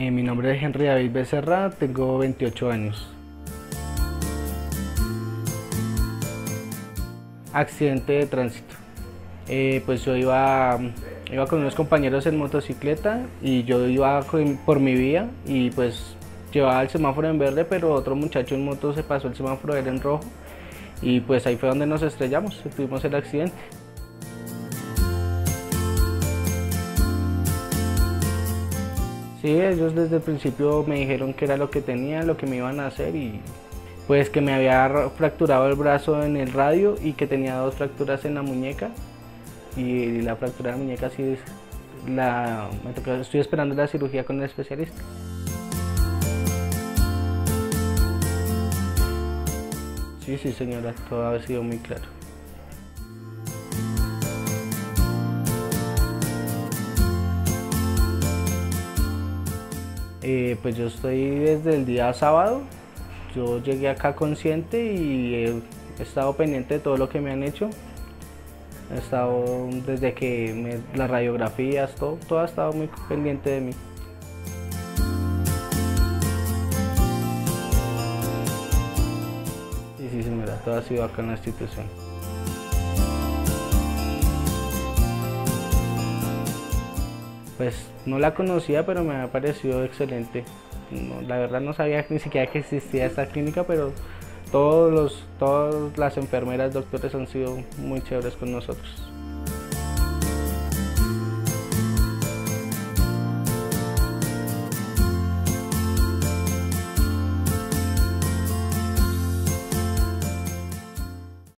Eh, mi nombre es Henry David Becerra, tengo 28 años. Accidente de tránsito. Eh, pues yo iba, iba con unos compañeros en motocicleta y yo iba por mi vía y pues llevaba el semáforo en verde, pero otro muchacho en moto se pasó el semáforo en rojo y pues ahí fue donde nos estrellamos, tuvimos el accidente. Sí, ellos desde el principio me dijeron que era lo que tenía, lo que me iban a hacer y pues que me había fracturado el brazo en el radio y que tenía dos fracturas en la muñeca y la fractura de la muñeca sí la, estoy esperando la cirugía con el especialista. Sí, sí señora, todo ha sido muy claro. Eh, pues yo estoy desde el día sábado, yo llegué acá consciente y he estado pendiente de todo lo que me han hecho. He estado desde que las radiografías, todo, todo ha estado muy pendiente de mí. Sí, sí, señora, todo ha sido acá en la institución. Pues no la conocía, pero me ha parecido excelente. la verdad no sabía ni siquiera que existía esta clínica, pero todos los, todas las enfermeras, doctores han sido muy chéveres con nosotros.